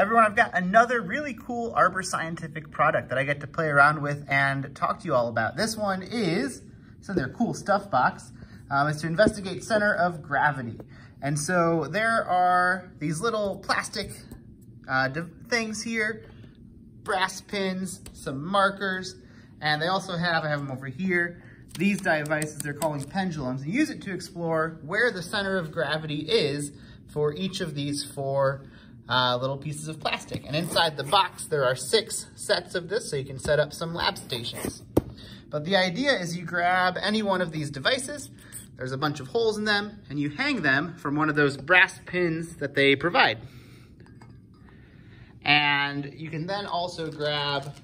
Everyone, I've got another really cool Arbor Scientific product that I get to play around with and talk to you all about. This one is, it's in their cool stuff box. Um, it's to investigate center of gravity. And so there are these little plastic uh, things here, brass pins, some markers, and they also have, I have them over here, these devices they're calling pendulums. and use it to explore where the center of gravity is for each of these four uh, little pieces of plastic. And inside the box, there are six sets of this, so you can set up some lab stations. But the idea is you grab any one of these devices, there's a bunch of holes in them, and you hang them from one of those brass pins that they provide. And you can then also grab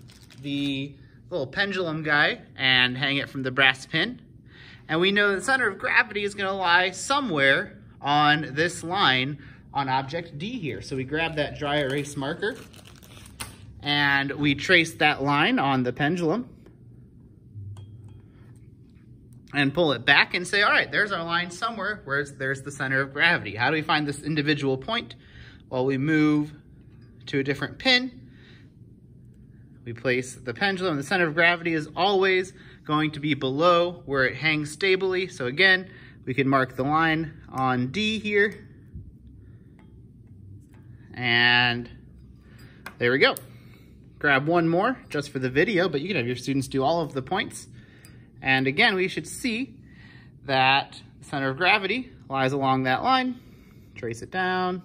the little pendulum guy and hang it from the brass pin. And we know the center of gravity is gonna lie somewhere on this line on object D here. So we grab that dry erase marker and we trace that line on the pendulum and pull it back and say, all right, there's our line somewhere where there's the center of gravity. How do we find this individual point? Well, we move to a different pin. We place the pendulum. The center of gravity is always going to be below where it hangs stably. So again, we can mark the line on D here and there we go. Grab one more just for the video, but you can have your students do all of the points. And again, we should see that the center of gravity lies along that line. Trace it down.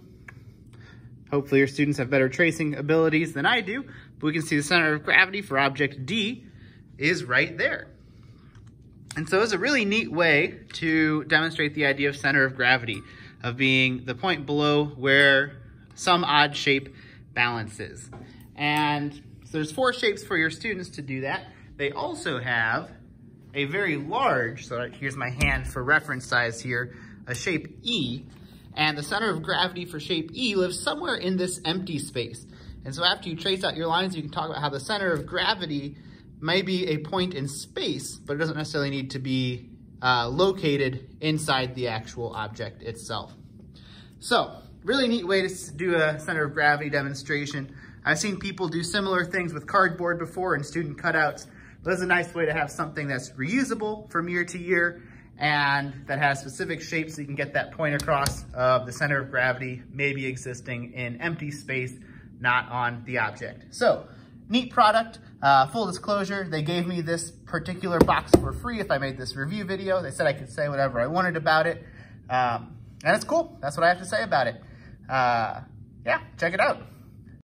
Hopefully your students have better tracing abilities than I do, but we can see the center of gravity for object D is right there. And so it's a really neat way to demonstrate the idea of center of gravity, of being the point below where some odd shape balances. And so there's four shapes for your students to do that. They also have a very large, so here's my hand for reference size here, a shape E, and the center of gravity for shape E lives somewhere in this empty space. And so after you trace out your lines, you can talk about how the center of gravity may be a point in space, but it doesn't necessarily need to be uh, located inside the actual object itself. So really neat way to do a center of gravity demonstration. I've seen people do similar things with cardboard before and student cutouts. But it's a nice way to have something that's reusable from year to year and that has specific shapes so you can get that point across of the center of gravity maybe existing in empty space, not on the object. So, neat product. Uh, full disclosure, they gave me this particular box for free if I made this review video. They said I could say whatever I wanted about it. Um, and it's cool. That's what I have to say about it uh, yeah, check it out.